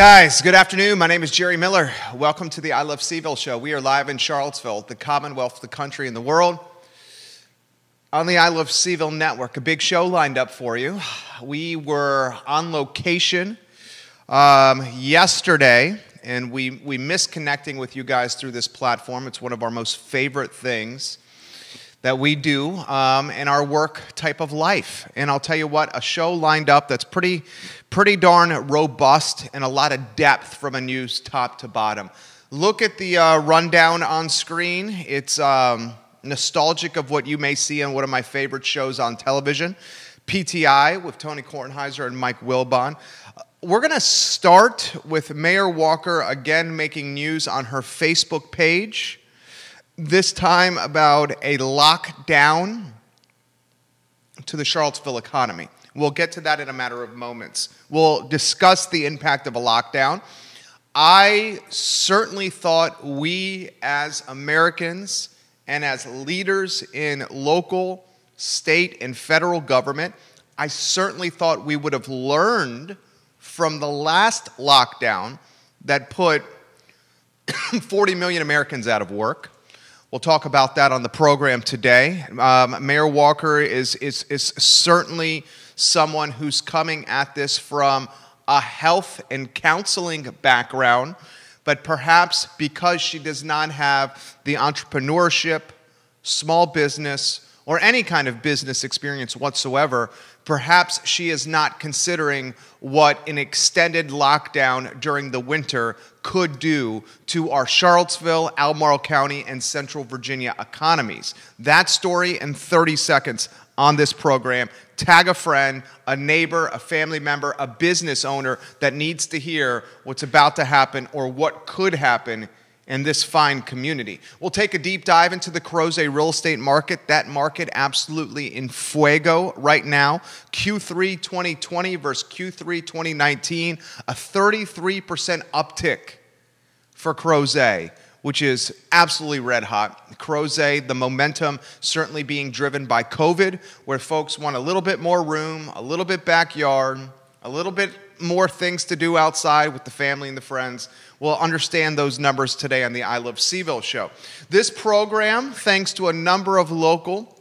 Guys, good afternoon. My name is Jerry Miller. Welcome to the I Love CVille show. We are live in Charlottesville, the Commonwealth, the country, and the world. On the I Love CVille network, a big show lined up for you. We were on location um, yesterday, and we, we miss connecting with you guys through this platform. It's one of our most favorite things that we do um, in our work type of life. And I'll tell you what, a show lined up that's pretty, pretty darn robust and a lot of depth from a news top to bottom. Look at the uh, rundown on screen. It's um, nostalgic of what you may see on one of my favorite shows on television, PTI with Tony Kornheiser and Mike Wilbon. We're going to start with Mayor Walker again making news on her Facebook page this time about a lockdown to the Charlottesville economy. We'll get to that in a matter of moments. We'll discuss the impact of a lockdown. I certainly thought we as Americans and as leaders in local, state, and federal government, I certainly thought we would have learned from the last lockdown that put 40 million Americans out of work We'll talk about that on the program today. Um, Mayor Walker is, is, is certainly someone who's coming at this from a health and counseling background, but perhaps because she does not have the entrepreneurship, small business, or any kind of business experience whatsoever, perhaps she is not considering what an extended lockdown during the winter could do to our Charlottesville, Albemarle County, and Central Virginia economies. That story in 30 seconds on this program. Tag a friend, a neighbor, a family member, a business owner that needs to hear what's about to happen or what could happen in this fine community. We'll take a deep dive into the Crozet real estate market. That market absolutely in fuego right now. Q3 2020 versus Q3 2019, a 33% uptick for Crozet which is absolutely red hot. Crozet, the momentum certainly being driven by COVID, where folks want a little bit more room, a little bit backyard, a little bit more things to do outside with the family and the friends. We'll understand those numbers today on the I Love CVille show. This program, thanks to a number of local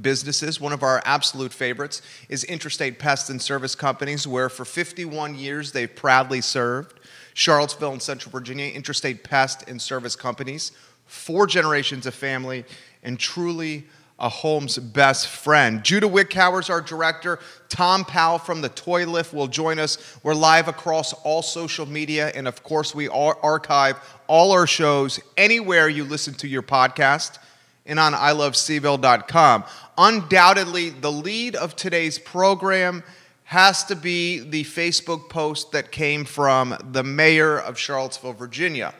businesses, one of our absolute favorites is Interstate Pest and Service Companies, where for 51 years they've proudly served Charlottesville and Central Virginia, Interstate Pest and Service Companies, four generations of family, and truly a home's best friend. Judah Wickhauer is our director. Tom Powell from the Toy Lift will join us. We're live across all social media, and of course, we archive all our shows anywhere you listen to your podcast and on ilovecville.com. Undoubtedly, the lead of today's program has to be the Facebook post that came from the mayor of Charlottesville, Virginia.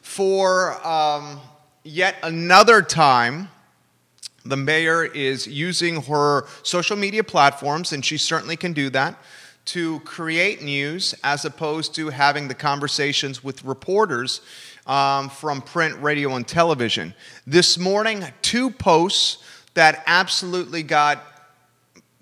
For um, yet another time, the mayor is using her social media platforms, and she certainly can do that, to create news as opposed to having the conversations with reporters um, from print, radio, and television. This morning, two posts that absolutely got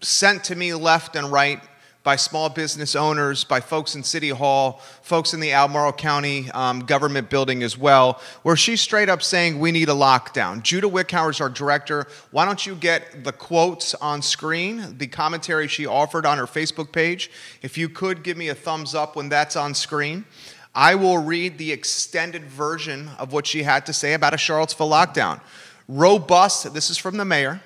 sent to me left and right by small business owners, by folks in City Hall, folks in the Albemarle County um, government building as well, where she's straight up saying we need a lockdown. Judah Wickhauer is our director. Why don't you get the quotes on screen, the commentary she offered on her Facebook page? If you could give me a thumbs up when that's on screen. I will read the extended version of what she had to say about a Charlottesville lockdown. Robust, this is from the mayor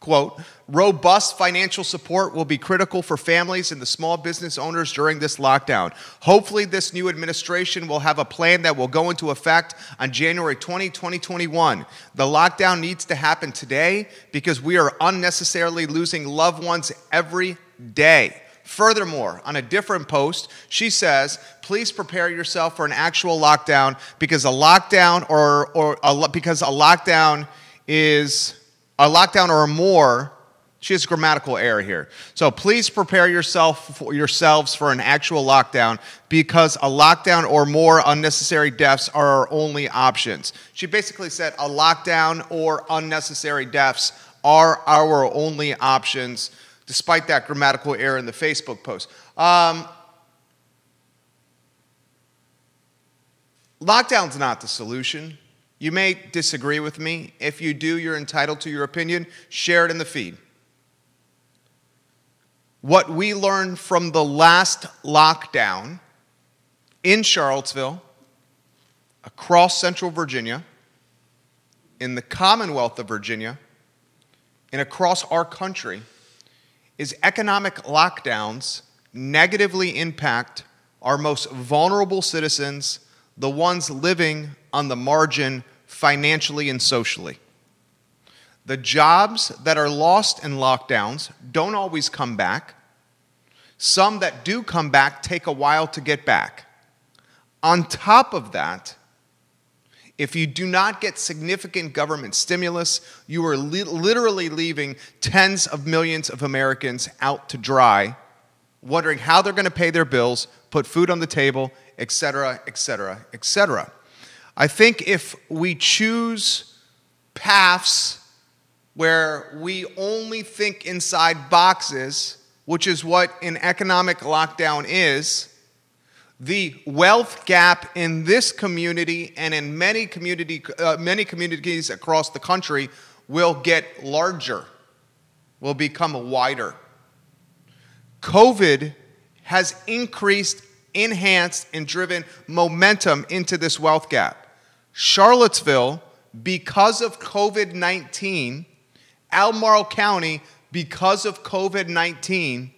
Quote, robust financial support will be critical for families and the small business owners during this lockdown. Hopefully, this new administration will have a plan that will go into effect on January 20, 2021. The lockdown needs to happen today because we are unnecessarily losing loved ones every day. Furthermore, on a different post, she says, please prepare yourself for an actual lockdown because a lockdown or, or a, because a lockdown is a lockdown or more, she has a grammatical error here. So please prepare yourself for yourselves for an actual lockdown because a lockdown or more unnecessary deaths are our only options. She basically said a lockdown or unnecessary deaths are our only options, despite that grammatical error in the Facebook post. Um, Lockdown's not the solution. You may disagree with me. If you do, you're entitled to your opinion. Share it in the feed. What we learned from the last lockdown in Charlottesville, across central Virginia, in the Commonwealth of Virginia, and across our country is economic lockdowns negatively impact our most vulnerable citizens, the ones living on the margin financially and socially. The jobs that are lost in lockdowns don't always come back. Some that do come back take a while to get back. On top of that, if you do not get significant government stimulus, you are li- literally leaving tens of millions of Americans out to dry, wondering how they're going to pay their bills, put food on the table, et cetera, et cetera, et cetera. I think if we choose paths where we only think inside boxes, which is what an economic lockdown is, the wealth gap in this community and in many, community, uh, many communities across the country will get larger, will become wider. COVID has increased, enhanced, and driven momentum into this wealth gap. Charlottesville, because of COVID 19, Albemarle County, because of COVID 19,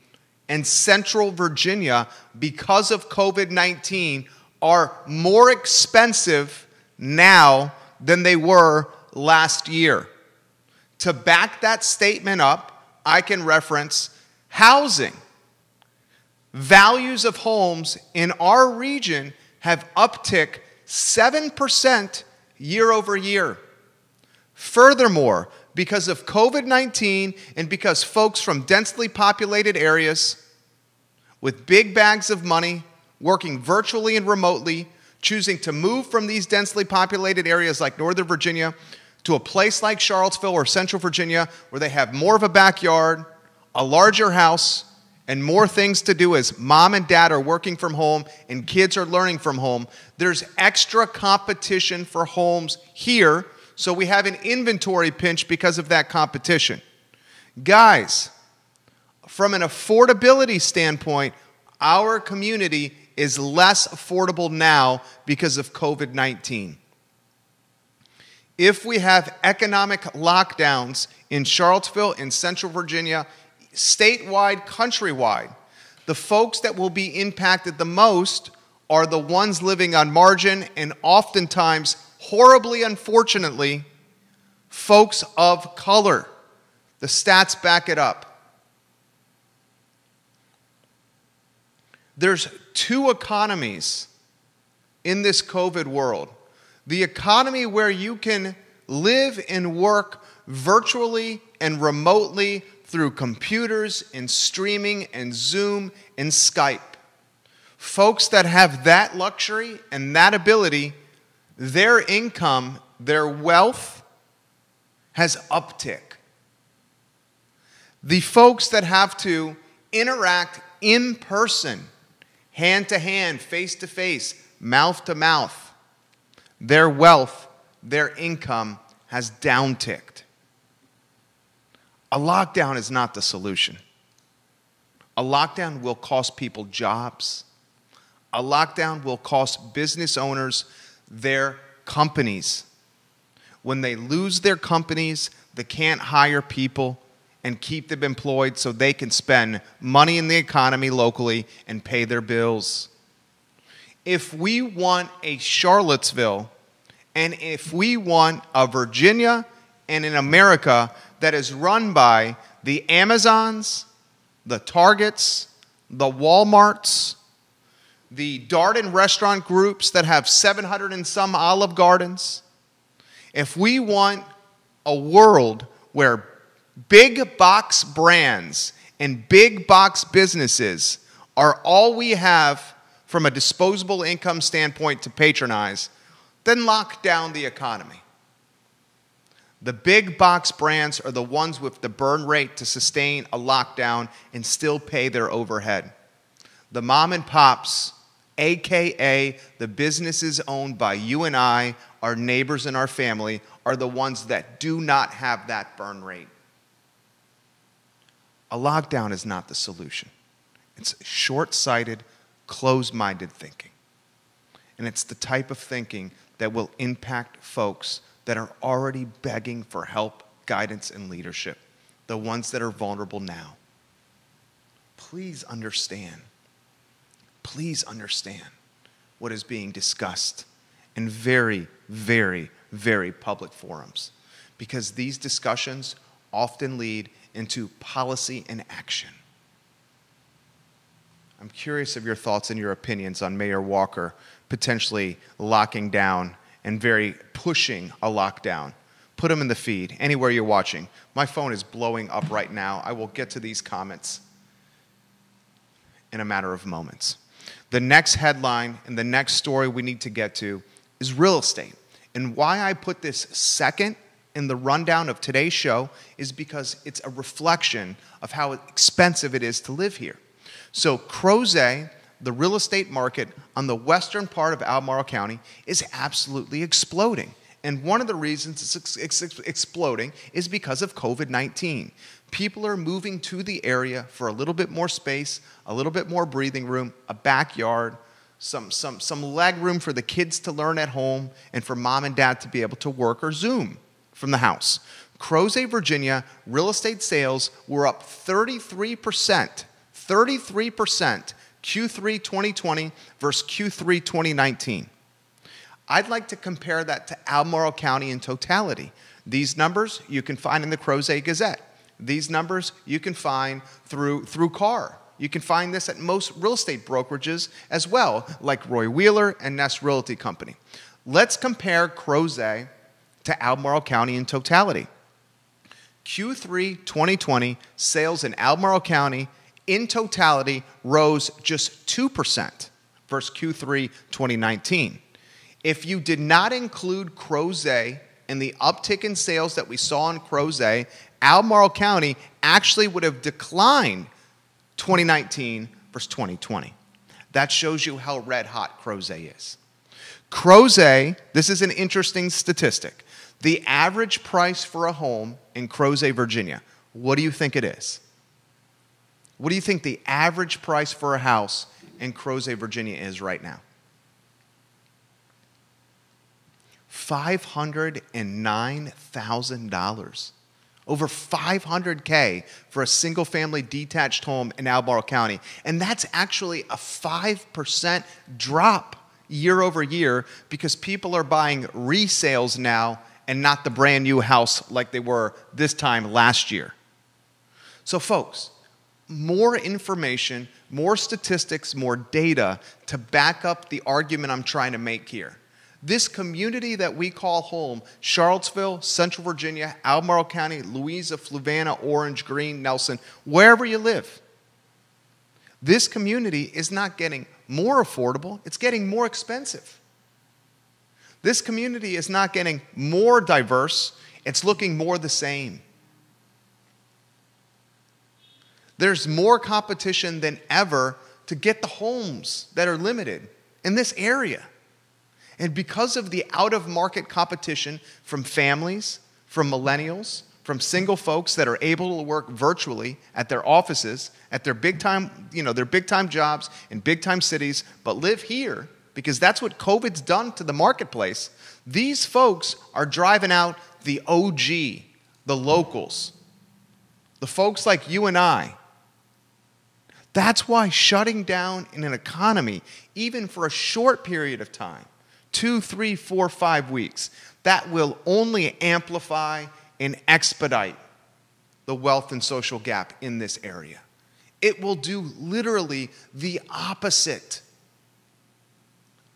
and Central Virginia, because of COVID 19, are more expensive now than they were last year. To back that statement up, I can reference housing. Values of homes in our region have uptick 7% year over year. Furthermore, because of COVID 19 and because folks from densely populated areas with big bags of money, working virtually and remotely, choosing to move from these densely populated areas like Northern Virginia to a place like Charlottesville or Central Virginia where they have more of a backyard, a larger house, and more things to do as mom and dad are working from home and kids are learning from home. There's extra competition for homes here, so we have an inventory pinch because of that competition. Guys, from an affordability standpoint, our community is less affordable now because of COVID 19. If we have economic lockdowns in Charlottesville, in Central Virginia, statewide, countrywide, the folks that will be impacted the most are the ones living on margin and oftentimes, horribly unfortunately, folks of color. The stats back it up. There's two economies in this COVID world the economy where you can live and work virtually and remotely through computers and streaming and Zoom and Skype. Folks that have that luxury and that ability, their income, their wealth has uptick. The folks that have to interact in person hand to hand, face to face, mouth to mouth. Their wealth, their income has downticked. A lockdown is not the solution. A lockdown will cost people jobs. A lockdown will cost business owners their companies. When they lose their companies, they can't hire people and keep them employed so they can spend money in the economy locally and pay their bills. If we want a Charlottesville and if we want a Virginia and an America that is run by the Amazons, the Targets, the Walmarts, the Darden restaurant groups that have 700 and some olive gardens, if we want a world where Big box brands and big box businesses are all we have from a disposable income standpoint to patronize, then lock down the economy. The big box brands are the ones with the burn rate to sustain a lockdown and still pay their overhead. The mom and pops aka the businesses owned by you and I, our neighbors and our family, are the ones that do not have that burn rate. A lockdown is not the solution. It's short sighted, closed minded thinking. And it's the type of thinking that will impact folks that are already begging for help, guidance, and leadership, the ones that are vulnerable now. Please understand, please understand what is being discussed in very, very, very public forums because these discussions often lead into policy and action. I'm curious of your thoughts and your opinions on Mayor Walker potentially locking down and very pushing a lockdown. Put them in the feed anywhere you're watching. My phone is blowing up right now. I will get to these comments in a matter of moments. The next headline and the next story we need to get to is real estate. And why I put this second in the rundown of today's show is because it's a reflection of how expensive it is to live here. So, Crozet, the real estate market on the western part of Albemarle County, is absolutely exploding. And one of the reasons it's ex- ex- exploding is because of COVID 19. People are moving to the area for a little bit more space, a little bit more breathing room, a backyard, some, some, some leg room for the kids to learn at home, and for mom and dad to be able to work or Zoom from the house. Crozet, Virginia, real estate sales were up 33% 33% Q3 2020 versus Q3 2019. I'd like to compare that to Albemarle County in totality. These numbers you can find in the Crozet Gazette. These numbers you can find through, through CAR. You can find this at most real estate brokerages as well, like Roy Wheeler and Nest Realty Company. Let's compare Crozet to Albemarle County in totality. Q3 2020 sales in Albemarle County in totality rose just 2% versus Q3 2019. If you did not include Crozet and the uptick in sales that we saw in Crozet, Albemarle County actually would have declined 2019 versus 2020. That shows you how red hot Crozet is. Crozet, this is an interesting statistic. The average price for a home in Crozet, Virginia, what do you think it is? What do you think the average price for a house in Crozet, Virginia is right now? $509,000. Over 500K for a single family detached home in Albemarle County. And that's actually a 5% drop year over year because people are buying resales now and not the brand new house like they were this time last year. So, folks, more information, more statistics, more data to back up the argument I'm trying to make here. This community that we call home, Charlottesville, Central Virginia, Albemarle County, Louisa, Fluvanna, Orange, Greene, Nelson, wherever you live, this community is not getting more affordable, it's getting more expensive. This community is not getting more diverse, it's looking more the same. There's more competition than ever to get the homes that are limited in this area. And because of the out of market competition from families, from millennials, from single folks that are able to work virtually at their offices, at their big time, you know, their big time jobs in big time cities, but live here because that's what COVID's done to the marketplace. These folks are driving out the OG, the locals, the folks like you and I that's why shutting down in an economy, even for a short period of time, two, three, four, five weeks, that will only amplify and expedite the wealth and social gap in this area. It will do literally the opposite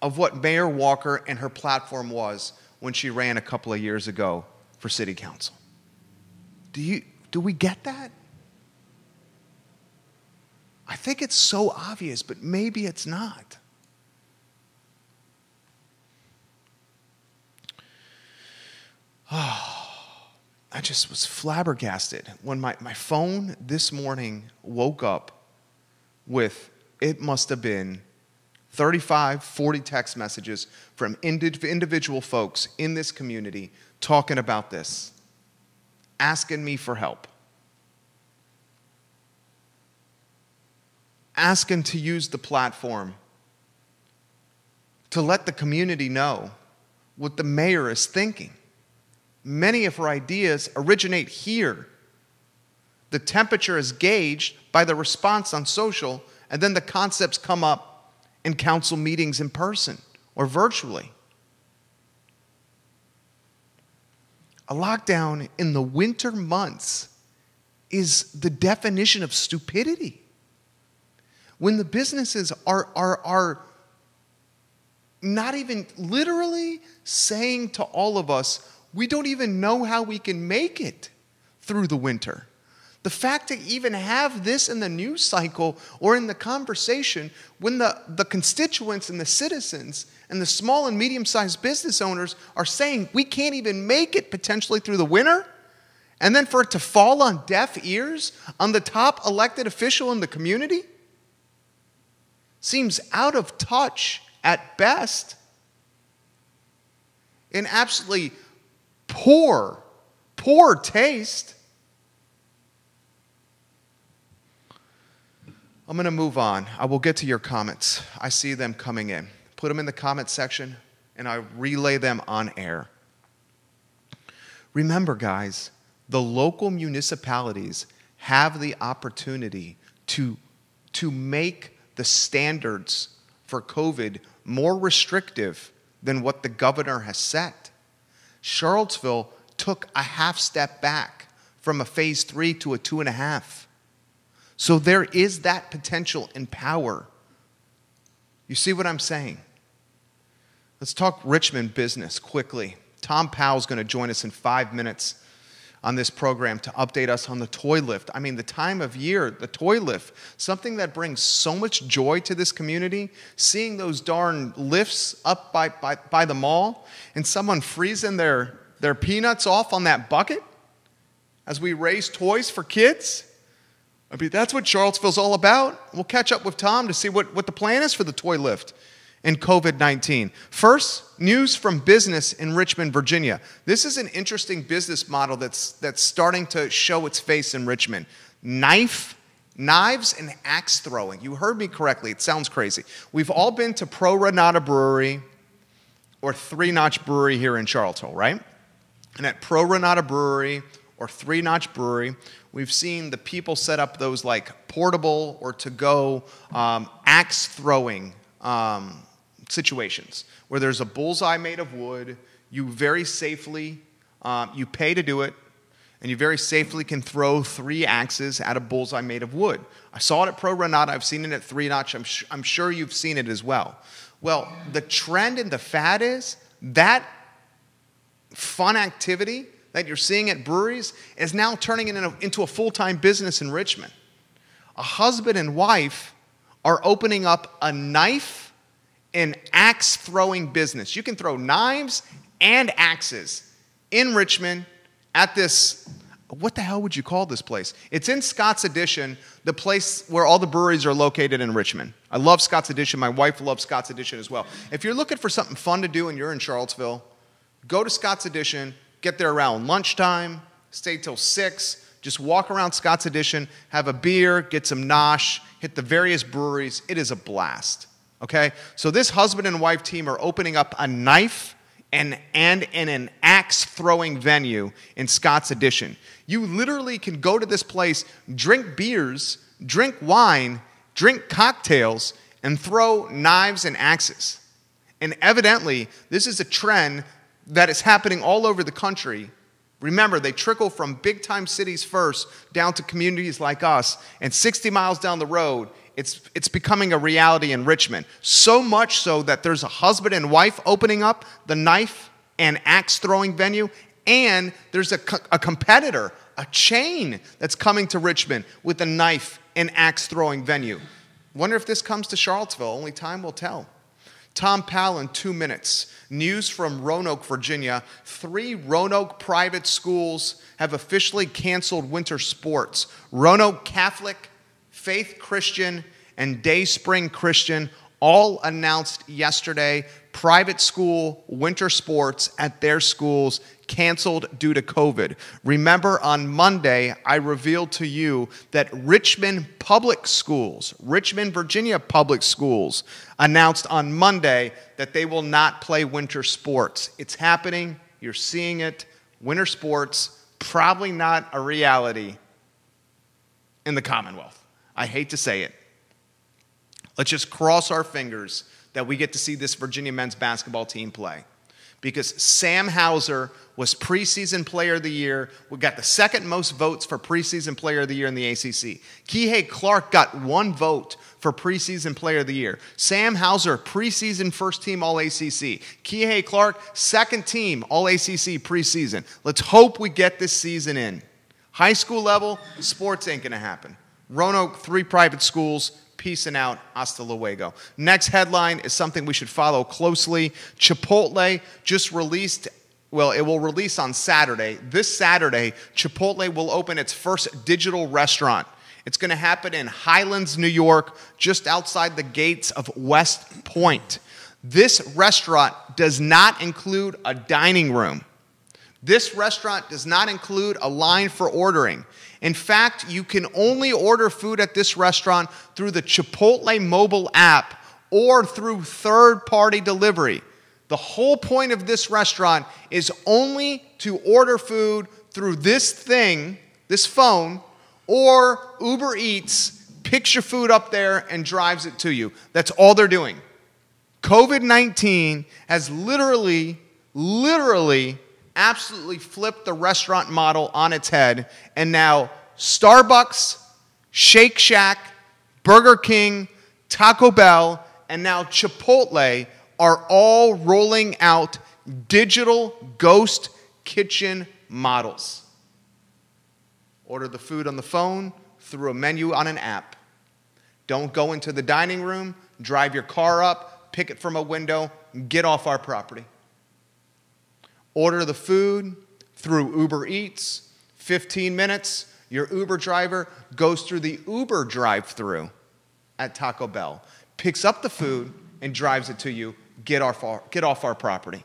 of what Mayor Walker and her platform was when she ran a couple of years ago for city council. Do, you, do we get that? I think it's so obvious, but maybe it's not. Oh, I just was flabbergasted when my, my phone this morning woke up with it must have been 35, 40 text messages from individual folks in this community talking about this, asking me for help, asking to use the platform to let the community know what the mayor is thinking. Many of her ideas originate here. The temperature is gauged by the response on social, and then the concepts come up in council meetings in person or virtually. A lockdown in the winter months is the definition of stupidity. When the businesses are, are, are not even literally saying to all of us, we don't even know how we can make it through the winter. The fact to even have this in the news cycle or in the conversation when the, the constituents and the citizens and the small and medium sized business owners are saying we can't even make it potentially through the winter, and then for it to fall on deaf ears on the top elected official in the community seems out of touch at best. In absolutely poor, poor taste. I'm going to move on. I will get to your comments. I see them coming in. Put them in the comment section and I relay them on air. Remember, guys, the local municipalities have the opportunity to, to make the standards for COVID more restrictive than what the governor has set. Charlottesville took a half step back from a phase three to a two and a half. So there is that potential and power. You see what I'm saying? Let's talk Richmond business quickly. Tom Powell's going to join us in five minutes on this program to update us on the toy lift. I mean, the time of year, the toy lift, something that brings so much joy to this community. Seeing those darn lifts up by, by, by the mall and someone freezing their, their peanuts off on that bucket as we raise toys for kids. I mean, that's what Charlottesville's all about. We'll catch up with Tom to see what, what the plan is for the toy lift and COVID 19. First, news from business in Richmond, Virginia. This is an interesting business model that's, that's starting to show its face in Richmond. Knife, knives, and axe throwing. You heard me correctly. It sounds crazy. We've all been to Pro Re Nata Brewery or Three Notch Brewery here in Charlottesville, right? And at Pro Re Nata Brewery or Three Notch Brewery, we've seen the people set up those like portable or to go um, axe throwing um, situations where there's a bullseye made of wood. You very safely, um, you pay to do it, and you very safely can throw three axes at a bullseye made of wood. I saw it at Pro Re Nata. I've seen it at Three Notch. I'm, I'm sure you've seen it as well. Well, the trend and the fad is that fun activity that you're seeing at breweries is now turning it into a full time business in Richmond. A husband and wife are opening up a knife an axe throwing business. You can throw knives and axes in Richmond at this. What the hell would you call this place? It's in Scott's Addition, the place where all the breweries are located in Richmond. I love Scott's Addition. My wife loves Scott's Addition as well. If you're looking for something fun to do and you're in Charlottesville, go to Scott's Addition, get there around lunchtime, stay till 6, just walk around Scott's Addition, have a beer, get some nosh, hit the various breweries. It is a blast. Okay? So this husband and wife team are opening up a knife and, and, an axe throwing venue in Scott's Addition. You literally can go to this place, drink beers, drink wine, drink cocktails, and throw knives and axes. And evidently, this is a trend that is happening all over the country. Remember, they trickle from big time cities first down to communities like us, and 60 miles down the road, it's, it's becoming a reality in Richmond. So much so that there's a husband and wife opening up the knife and axe throwing venue, and there's a, a competitor, a chain that's coming to Richmond with a knife and axe throwing venue. Wonder if this comes to Charlottesville. Only time will tell. Tom Powell in two minutes. News from Roanoke, Virginia. Three Roanoke private schools have officially canceled winter sports. Roanoke Catholic, Faith Christian, and Dayspring Christian all announced yesterday private school winter sports at their schools canceled due to COVID. Remember, on Monday, I revealed to you that Richmond Public Schools, Richmond, Virginia Public Schools, announced on Monday that they will not play winter sports. It's happening, you're seeing it. Winter sports, probably not a reality in the Commonwealth. I hate to say it. Let's just cross our fingers that we get to see this Virginia men's basketball team play because Sam Hauser was preseason player of the year. We got the second most votes for preseason player of the year in the ACC. Kihei Clark got one vote for preseason player of the year. Sam Hauser, preseason first team All ACC. Kihei Clark, second team All ACC preseason. Let's hope we get this season in. High school level, sports ain't gonna happen. Roanoke, three private schools, peacing out. Hasta luego. Next headline is something we should follow closely. Chipotle just released well, it will release on Saturday. This Saturday, Chipotle will open its first digital restaurant. It's going to happen in Highlands, New York, just outside the gates of West Point. This restaurant does not include a dining room. This restaurant does not include a line for ordering. In fact, you can only order food at this restaurant through the Chipotle mobile app or through third party delivery. The whole point of this restaurant is only to order food through this thing, this phone, or Uber Eats picks your food up there and drives it to you. That's all they're doing. COVID 19 has literally, literally, absolutely flipped the restaurant model on its head. And now Starbucks, Shake Shack, Burger King, Taco Bell, and now Chipotle are all rolling out digital ghost kitchen models. Order the food on the phone through a menu on an app. Don't go into the dining room, drive your car up, pick it from a window, get off our property. Order the food through Uber Eats, 15 minutes. Your Uber driver goes through the Uber drive through at Taco Bell, picks up the food, and drives it to you get off our, get off our property.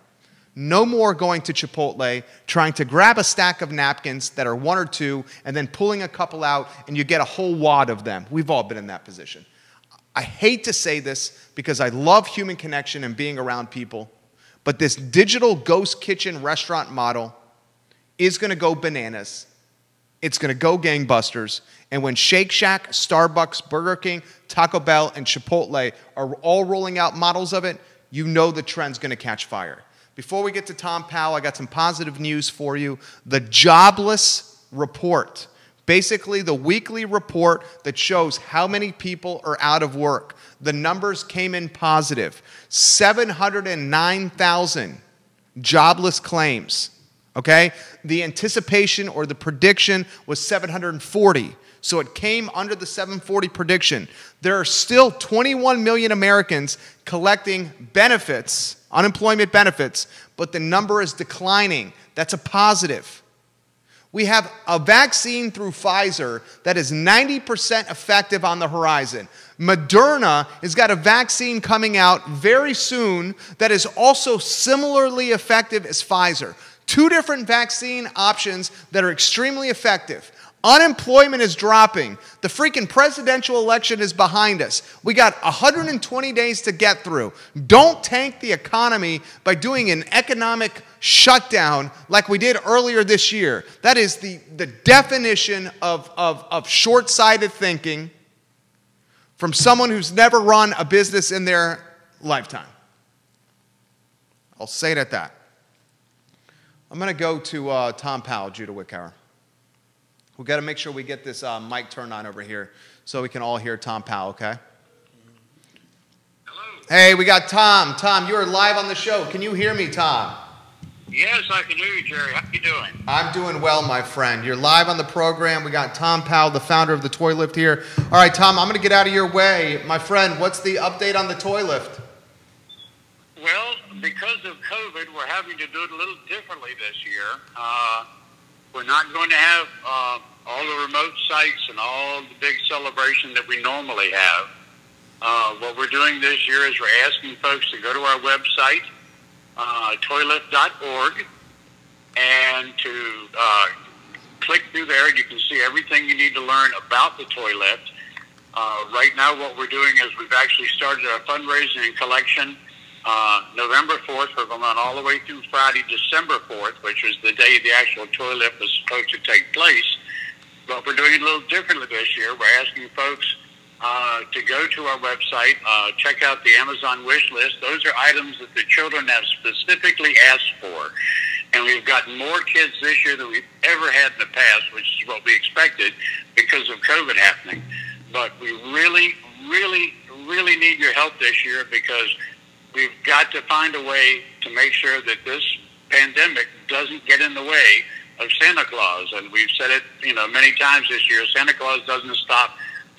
No more going to Chipotle, trying to grab a stack of napkins that are one or two, and then pulling a couple out, and you get a whole wad of them. We've all been in that position. I hate to say this because I love human connection and being around people, but this digital ghost kitchen restaurant model is going to go bananas. It's going to go gangbusters. And when Shake Shack, Starbucks, Burger King, Taco Bell, and Chipotle are all rolling out models of it, you know the trend's going to catch fire. Before we get to Tom Powell, I got some positive news for you. The jobless report, basically the weekly report that shows how many people are out of work. The numbers came in positive 709,000 jobless claims. Okay? The anticipation or the prediction was 740. So it came under the 740 prediction. There are still 21 million Americans collecting benefits, unemployment benefits, but the number is declining. That's a positive. We have a vaccine through Pfizer that is 90% effective on the horizon. Moderna has got a vaccine coming out very soon that is also similarly effective as Pfizer. Two different vaccine options that are extremely effective. Unemployment is dropping. The freaking presidential election is behind us. We got 120 days to get through. Don't tank the economy by doing an economic shutdown like we did earlier this year. That is the, the definition of, of, of short sighted thinking from someone who's never run a business in their lifetime. I'll say it at that. I'm going to go to uh, Tom Powell, Judah Wickower. We've got to make sure we get this uh, mic turned on over here so we can all hear Tom Powell, okay? Hello. Hey, we got Tom. Tom, you are live on the show. Can you hear me, Tom? Yes, I can hear you, Jerry. How you doing? I'm doing well, my friend. You're live on the program. We got Tom Powell, the founder of the Toy Lift here. All right, Tom, I'm going to get out of your way. My friend, what's the update on the Toy Lift? Well, because of COVID, we're having to do it a little differently this year. Uh, we're not going to have uh, all the remote sites and all the big celebration that we normally have. Uh, what we're doing this year is we're asking folks to go to our website, uh, toylift.org, and to uh, click through there. You can see everything you need to learn about the Toy Lift. Uh, right now, what we're doing is we've actually started our fundraising and collection uh, November 4th. We're going on all the way through Friday, December 4th, which is the day the actual Toy Lift was supposed to take place. But we're doing it a little differently this year. We're asking folks uh, to go to our website, uh, check out the Amazon wish list. Those are items that the children have specifically asked for. And we've gotten more kids this year than we've ever had in the past, which is what we expected because of COVID happening. But we really, really, really need your help this year because we've got to find a way to make sure that this pandemic doesn't get in the way of Santa Claus. And we've said it, you know, many times this year. Santa Claus doesn't stop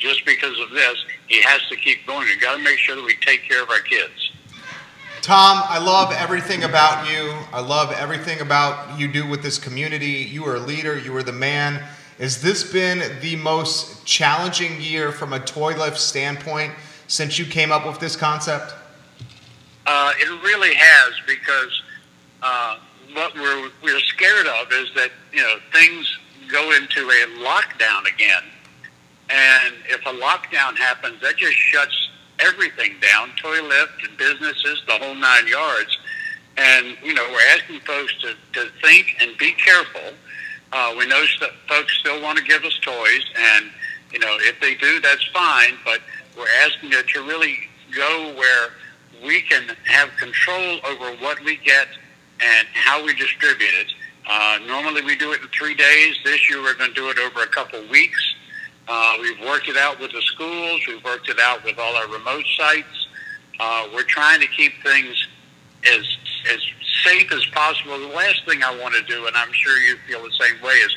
just because of this. He has to keep going. We've got to make sure that we take care of our kids. Tom, I love everything about you. I love everything about you do with this community. You are a leader. You are the man. Has this been the most challenging year from a toy lift standpoint since you came up with this concept? Uh, it really has because uh, what we're we're scared of is that you know things go into a lockdown again, and if a lockdown happens, that just shuts everything down, toy lift and businesses, the whole nine yards. And, you know, we're asking folks to, to think and be careful. Uh, we know st- folks still want to give us toys, and, you know, if they do, that's fine, but we're asking you to really go where we can have control over what we get and how we distribute it. Uh, normally we do it in three days. This year we're going to do it over a couple weeks. Uh, we've worked it out with the schools. We've worked it out with all our remote sites. Uh, we're trying to keep things as as safe as possible. The last thing I want to do, and I'm sure you feel the same way, is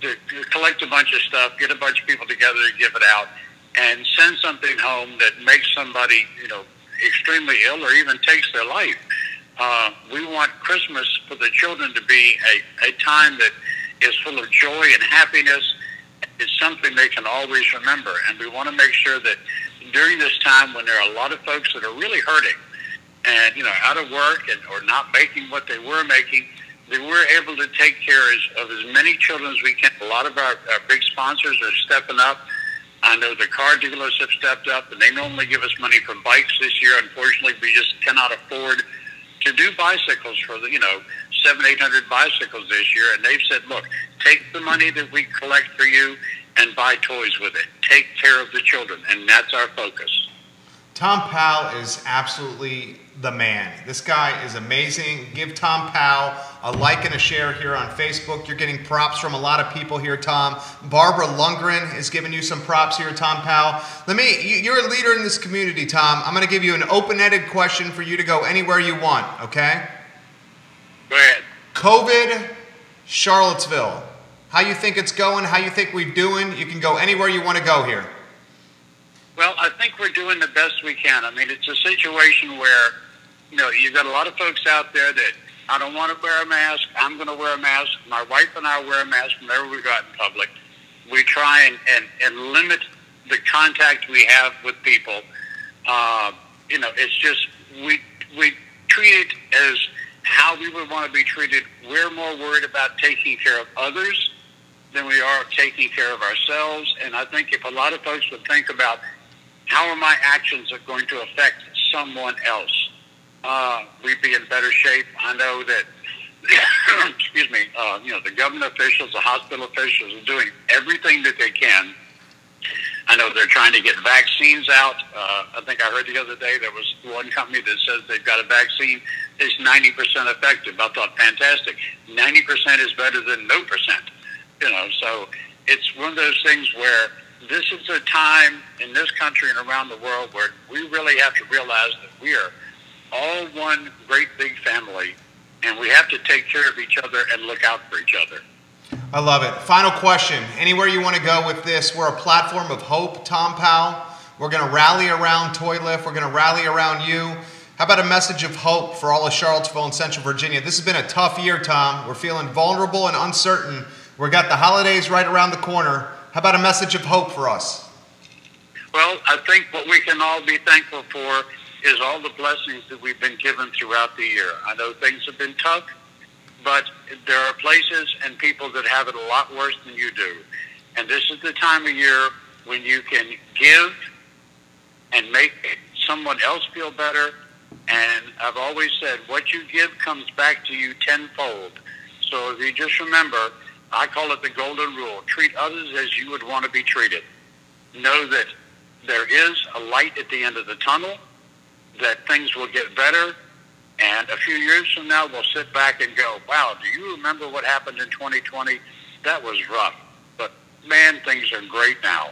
to, to collect a bunch of stuff, get a bunch of people together to give it out, and send something home that makes somebody, you know, extremely ill or even takes their life. Uh, we want Christmas for the children to be a, a time that is full of joy and happiness is something they can always remember. And we want to make sure that during this time when there are a lot of folks that are really hurting and, you know, out of work and, or not making what they were making, that we're able to take care of as many children as we can. A lot of our, our big sponsors are stepping up. I know the car dealers have stepped up, and they normally give us money for bikes this year. Unfortunately, we just cannot afford to do bicycles for the, you know, seven, eight hundred bicycles this year, and they've said, look, take the money that we collect for you and buy toys with it. Take care of the children, and that's our focus. Tom Powell is absolutely the man. This guy is amazing. Give Tom Powell a like and a share here on Facebook. You're getting props from a lot of people here, Tom. Barbara Lundgren is giving you some props here, Tom Powell. Let me, you're a leader in this community, Tom. I'm going to give you an open-ended question for you to go anywhere you want, okay? COVID, Charlottesville. How you think it's going? How you think we're doing? You can go anywhere you want to go here. Well, I think we're doing the best we can. I mean, it's a situation where, you know, you've got a lot of folks out there that I don't want to wear a mask. I'm going to wear a mask. My wife and I wear a mask whenever we go out in public. We try and, and, and limit the contact we have with people. Uh, you know, it's just we we treat it as how we would want to be treated. We're more worried about taking care of others than we are taking care of ourselves. And I think if a lot of folks would think about how are my actions are going to affect someone else, uh, we'd be in better shape. I know that, excuse me, uh, you know, the government officials, the hospital officials are doing everything that they can. I know they're trying to get vaccines out. Uh, I think I heard the other day there was one company that says they've got a vaccine that's 90% effective. I thought, fantastic. 90% is better than no percent. You know, so it's one of those things where this is a time in this country and around the world where we really have to realize that we are all one great big family, and we have to take care of each other and look out for each other. I love it. Final question. Anywhere you want to go with this? We're a platform of hope, Tom Powell. We're going to rally around Toy Lift. We're going to rally around you. How about a message of hope for all of Charlottesville and Central Virginia? This has been a tough year, Tom. We're feeling vulnerable and uncertain. We've got the holidays right around the corner. How about a message of hope for us? Well, I think what we can all be thankful for is all the blessings that we've been given throughout the year. I know things have been tough, but there are places and people that have it a lot worse than you do. And this is the time of year when you can give and make someone else feel better. And I've always said, what you give comes back to you tenfold. So if you just remember, I call it the golden rule. Treat others as you would want to be treated. Know that there is a light at the end of the tunnel, that things will get better, and a few years from now, we'll sit back and go, wow, do you remember what happened in 2020? That was rough. But man, things are great now.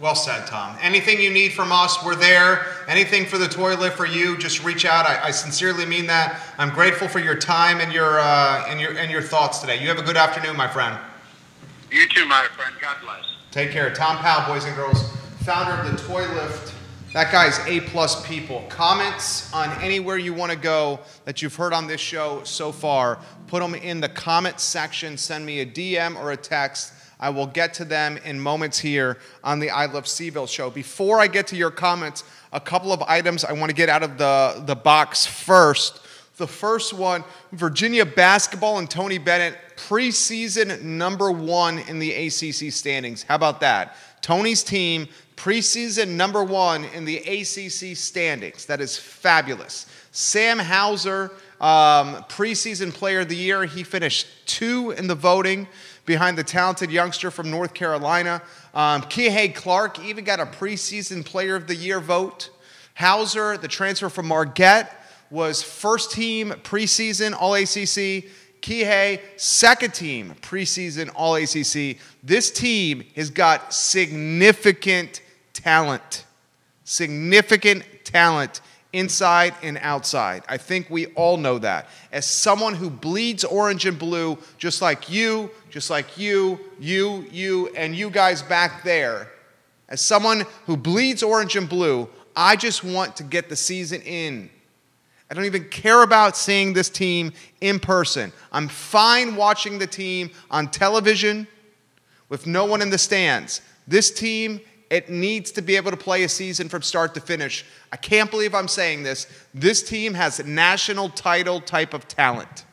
Well said, Tom. Anything you need from us, we're there. Anything for the toy lift for you, just reach out. I, I sincerely mean that. I'm grateful for your time and your, uh, and, your, and your thoughts today. You have a good afternoon, my friend. You too, my friend. God bless. Take care. Tom Powell, boys and girls, founder of the Toy Lift. That guy's A plus people. Comments on anywhere you want to go that you've heard on this show so far, put them in the comment section. Send me a DM or a text. I will get to them in moments here on the I Love CVille show. Before I get to your comments, a couple of items I want to get out of the, the box first. The first one Virginia basketball and Tony Bennett, preseason number one in the ACC standings. How about that? Tony's team, preseason number one in the ACC standings. That is fabulous. Sam Hauser, um, preseason player of the year, he finished two in the voting behind the talented youngster from North Carolina. Um, Kihei Clark even got a preseason player of the year vote. Hauser, the transfer from Marquette, was first team preseason All ACC. Kihei, second team preseason All ACC. This team has got significant talent. Significant talent inside and outside. I think we all know that. As someone who bleeds orange and blue, just like you, just like you, you, you, and you guys back there, as someone who bleeds orange and blue, I just want to get the season in. I don't even care about seeing this team in person. I'm fine watching the team on television with no one in the stands. This team it needs to be able to play a season from start to finish. I can't believe I'm saying this. This team has national title type of talent.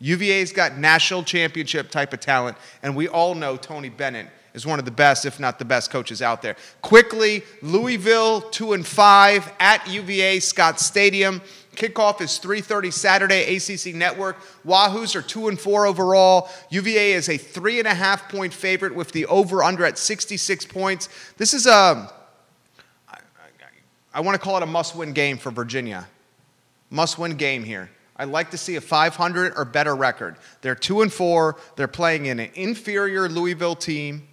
UVA's got national championship type of talent, and we all know Tony Bennett is one of the best, if not the best, coaches out there. Quickly, Louisville two and five at UVA Scott Stadium. Kickoff is 3:30 Saturday, ACC Network. Wahoos are two and four overall. UVA is a three and a half point favorite with the over/under at 66 points. This is a, I want to call it a must-win game for Virginia. Must-win game here. I'd like to see a 500 or better record. They're two and four. They're playing in an inferior Louisville team.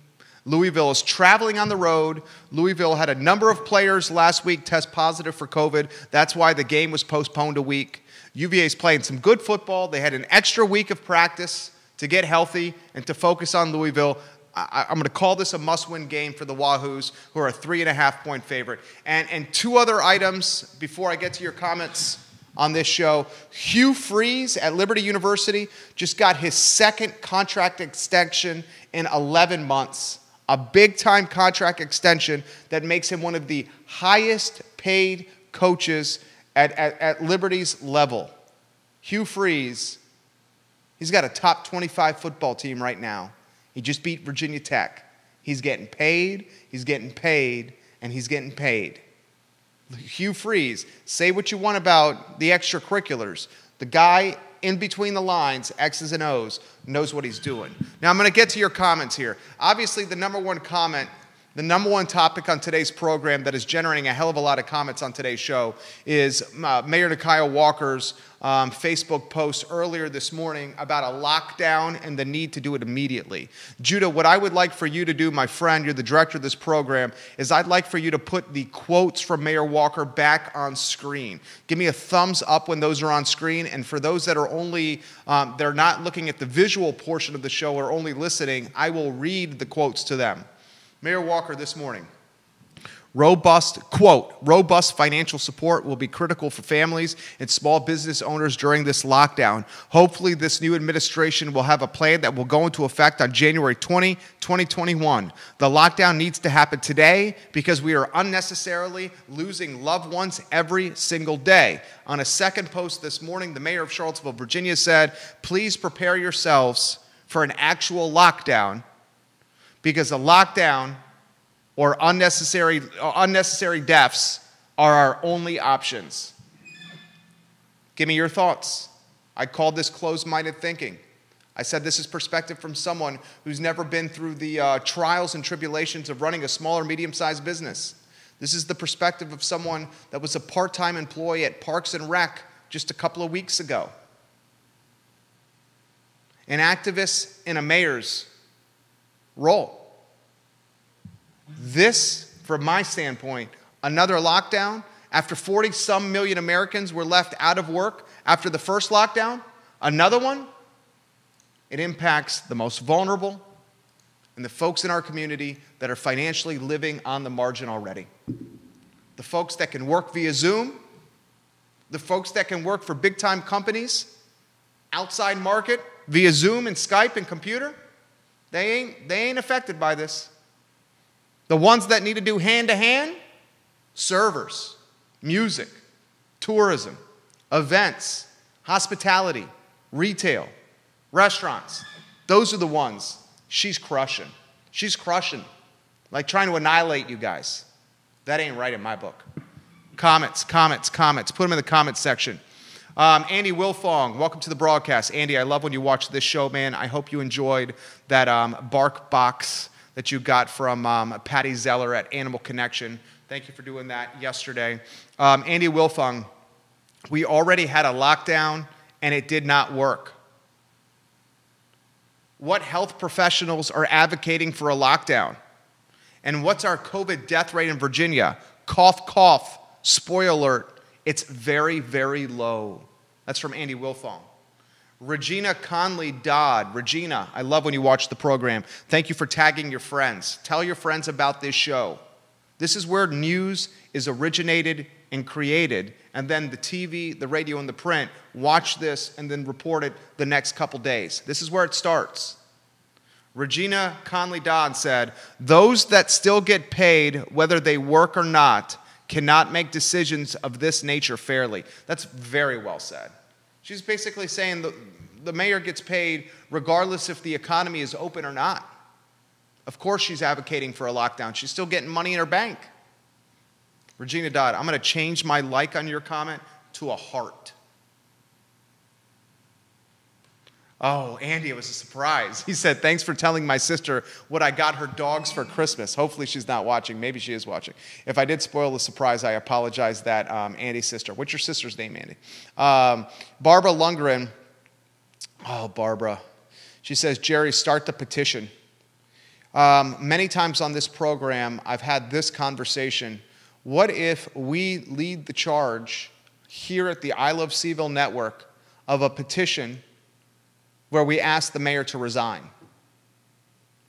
Louisville is traveling on the road. Louisville had a number of players last week test positive for COVID. That's why the game was postponed a week. UVA is playing some good football. They had an extra week of practice to get healthy and to focus on Louisville. I, am going to call this a must win game for the Wahoos, who are a three and a half point favorite. And, and two other items before I get to your comments on this show. Hugh Freeze at Liberty University just got his second contract extension in 11 months a big time contract extension that makes him one of the highest paid coaches at, at, at Liberty's level. Hugh Freeze, he's got a top 25 football team right now. He just beat Virginia Tech. He's getting paid, he's getting paid, and he's getting paid. Hugh Freeze, say what you want about the extracurriculars. The guy in between the lines, X's and O's, knows what he's doing. Now, I'm going to get to your comments here. Obviously, the number one comment the number one topic on today's program that is generating a hell of a lot of comments on today's show is uh, Mayor Nikuyah Walker's um, Facebook post earlier this morning about a lockdown and the need to do it immediately. Judah, what I would like for you to do, my friend, you're the director of this program, is I'd like for you to put the quotes from Mayor Walker back on screen. Give me a thumbs up when those are on screen. And for those that are only, um, they're not looking at the visual portion of the show or only listening, I will read the quotes to them. Mayor Walker this morning. Robust, quote, robust financial support will be critical for families and small business owners during this lockdown. Hopefully, this new administration will have a plan that will go into effect on January 20, 2021. The lockdown needs to happen today because we are unnecessarily losing loved ones every single day. On a second post this morning, the mayor of Charlottesville, Virginia said, Please prepare yourselves for an actual lockdown because a lockdown or unnecessary, unnecessary deaths are our only options. Give me your thoughts. I called this closed minded thinking. I said this is perspective from someone who's never been through the uh, trials and tribulations of running a small or medium sized business. This is the perspective of someone that was a part time employee at Parks and Rec just a couple of weeks ago. An activist in a mayor's role. This, from my standpoint, another lockdown after 40 some million Americans were left out of work after the first lockdown, another one, it impacts the most vulnerable and the folks in our community that are financially living on the margin already. The folks that can work via Zoom, the folks that can work for big time companies, outside market via Zoom and Skype and computer, they ain't, they ain't affected by this. The ones that need to do hand to hand servers, music, tourism, events, hospitality, retail, restaurants. Those are the ones she's crushing. She's crushing. Like trying to annihilate you guys. That ain't right in my book. Comments, comments, comments. Put them in the comments section. Um, Andy Wilfong, welcome to the broadcast. Andy, I love when you watch this show, man. I hope you enjoyed that um, Bark Box that you got from um, Patty Zeller at Animal Connection. Thank you for doing that yesterday. Um, Andy Wilfong, we already had a lockdown and it did not work. What health professionals are advocating for a lockdown? And what's our COVID death rate in Virginia? Cough, cough, spoiler alert, it's very, very low. That's from Andy Wilfong. Regina Conley Dodd. Regina, I love when you watch the program. Thank you for tagging your friends. Tell your friends about this show. This is where news is originated and created, and then the TV, the radio, and the print watch this and then report it the next couple days. This is where it starts. Regina Conley Dodd said, Those that still get paid, whether they work or not, cannot make decisions of this nature fairly. That's very well said. She's basically saying the, the mayor gets paid regardless if the economy is open or not. Of course, she's advocating for a lockdown. She's still getting money in her bank. Regina Dodd, I'm going to change my like on your comment to a heart. Oh, Andy, it was a surprise. He said, Thanks for telling my sister what I got her dogs for Christmas. Hopefully, she's not watching. Maybe she is watching. If I did spoil the surprise, I apologize that um, Andy's sister. What's your sister's name, Andy? Um, Barbara Lundgren. Oh, Barbara. She says, Jerry, start the petition. Um, many times on this program, I've had this conversation. What if we lead the charge here at the I Love CVille network of a petition? Where we ask the mayor to resign.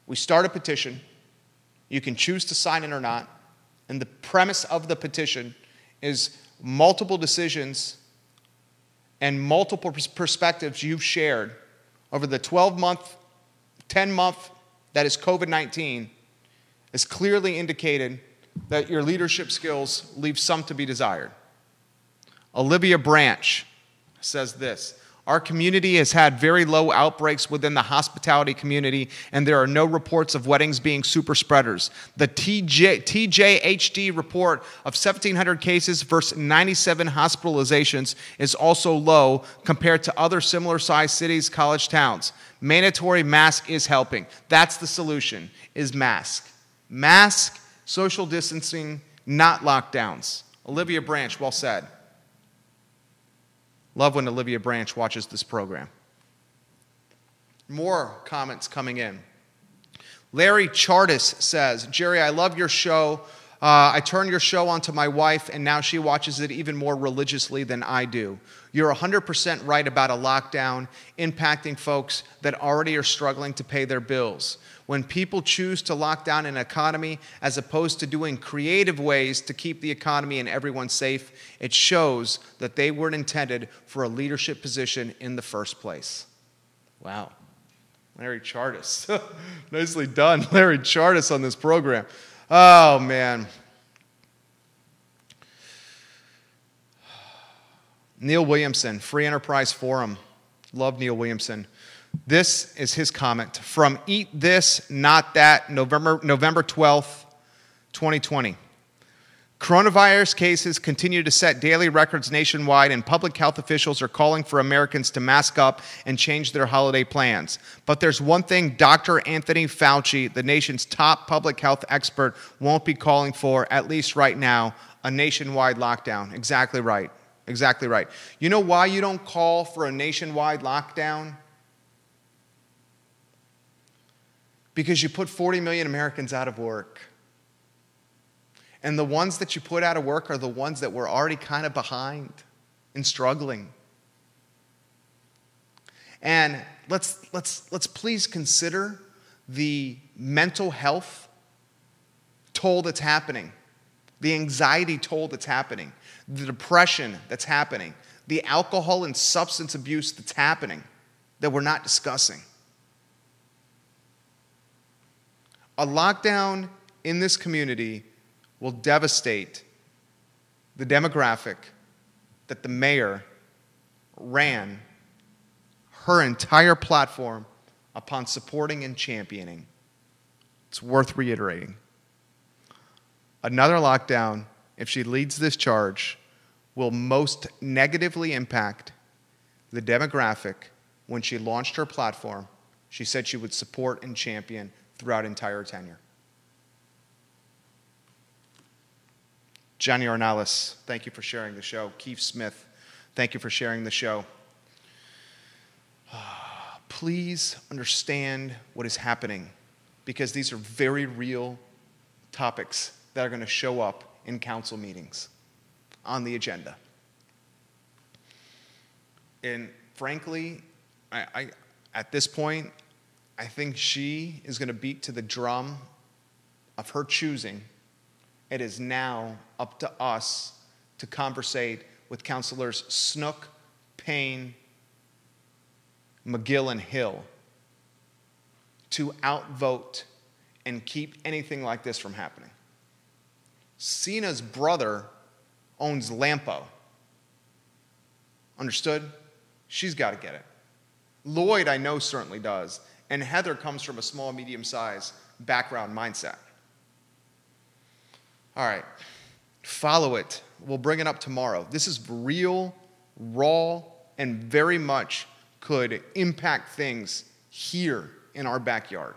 We start a petition. You can choose to sign it or not. And the premise of the petition is multiple decisions and multiple perspectives you've shared over the 12 month, 10 month that is COVID 19 has clearly indicated that your leadership skills leave some to be desired. Olivia Branch says this our community has had very low outbreaks within the hospitality community, and there are no reports of weddings being super spreaders. The TJ, TJHD report of 1,700 cases versus 97 hospitalizations is also low compared to other similar sized cities, college towns. Mandatory mask is helping. That's the solution, is mask. Mask, social distancing, not lockdowns. Olivia Branch, well said. Love when Olivia Branch watches this program. More comments coming in. Larry Chartis says, Jerry, I love your show. Uh, I turn your show on to my wife, and now she watches it even more religiously than I do. You're 100% right about a lockdown impacting folks that already are struggling to pay their bills. When people choose to lock down an economy as opposed to doing creative ways to keep the economy and everyone safe, it shows that they weren't intended for a leadership position in the first place. Wow. Larry Chartis. Nicely done, Larry Chartis, on this program. Oh, man. Neil Williamson, Free Enterprise Forum. Love Neil Williamson. This is his comment from Eat This, Not That, November, November 12th, 2020. Coronavirus cases continue to set daily records nationwide, and public health officials are calling for Americans to mask up and change their holiday plans. But there's one thing Dr. Anthony Fauci, the nation's top public health expert, won't be calling for, at least right now a nationwide lockdown. Exactly right. Exactly right. You know why you don't call for a nationwide lockdown? Because you put 40 million Americans out of work. And the ones that you put out of work are the ones that were already kind of behind and struggling. And let's, let's, let's please consider the mental health toll that's happening, the anxiety toll that's happening, the depression that's happening, the alcohol and substance abuse that's happening that we're not discussing. A lockdown in this community will devastate the demographic that the mayor ran her entire platform upon supporting and championing. It's worth reiterating. Another lockdown, if she leads this charge, will most negatively impact the demographic when she launched her platform. She said she would support and champion throughout entire tenure. Johnny Ornalis, thank you for sharing the show. Keith Smith, thank you for sharing the show. Please understand what is happening because these are very real topics that are going to show up in council meetings on the agenda. And frankly, I, I, at this point, I think she is going to beat to the drum of her choosing it is now up to us to conversate with counselors Snook, Payne, Magill, and Hill to outvote and keep anything like this from happening. Sena's brother owns Lampo. Understood? She's got to get it. Lloyd, I know, certainly does. And Heather comes from a small, medium size background mindset. All right, follow it. We'll bring it up tomorrow. This is real, raw, and very much could impact things here in our backyard.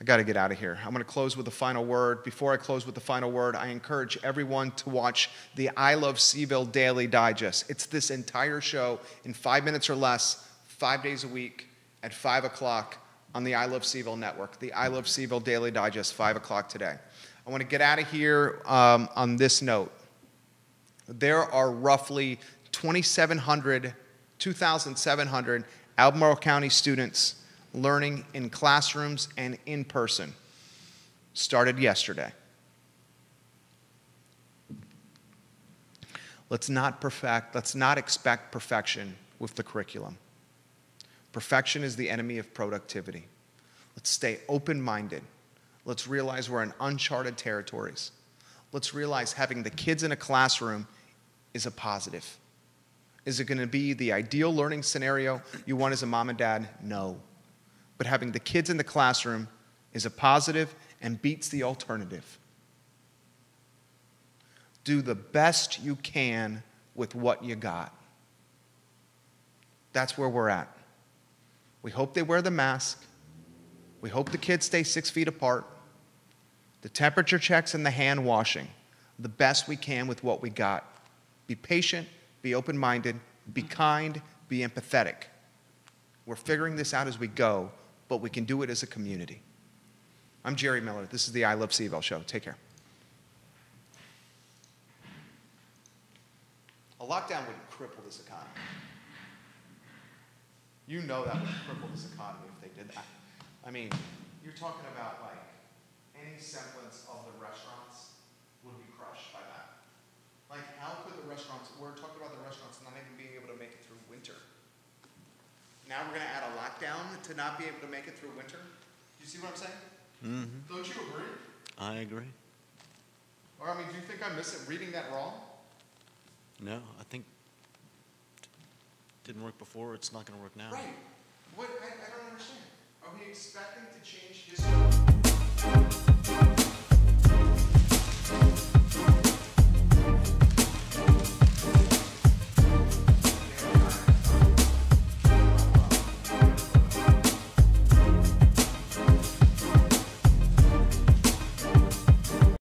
I got to get out of here. I'm going to close with a final word. Before I close with the final word, I encourage everyone to watch the I Love CVille Daily Digest. It's this entire show in five minutes or less, five days a week at five o'clock on the I Love CVille network, the I Love CVille Daily Digest, 5 o'clock today. I want to get out of here um, on this note. There are roughly 2,700, 2,700 Albemarle County students learning in classrooms and in person. Started yesterday. Let's not perfect, let's not expect perfection with the curriculum. Perfection is the enemy of productivity. Let's stay open minded. Let's realize we're in uncharted territories. Let's realize having the kids in a classroom is a positive. Is it going to be the ideal learning scenario you want as a mom and dad? No. But having the kids in the classroom is a positive and beats the alternative. Do the best you can with what you got. That's where we're at. We hope they wear the mask. We hope the kids stay six feet apart. The temperature checks and the hand washing. The best we can with what we got. Be patient, be open minded, be kind, be empathetic. We're figuring this out as we go, but we can do it as a community. I'm Jerry Miller. This is the I Love CVille show. Take care. A lockdown would cripple this economy. You know that would cripple this economy if they did that. I mean, you're talking about like any semblance of the restaurants would be crushed by that. Like, how could the restaurants, we're talking about the restaurants not even being able to make it through winter. Now we're going to add a lockdown to not be able to make it through winter? Do you see what I'm saying? Mm-hmm. Don't you agree? I agree. Or, I mean, do you think I'm missing, reading that wrong? No, I think didn't work before. It's not going to work now. Right. What, I, I don't understand. Are we expecting to change history?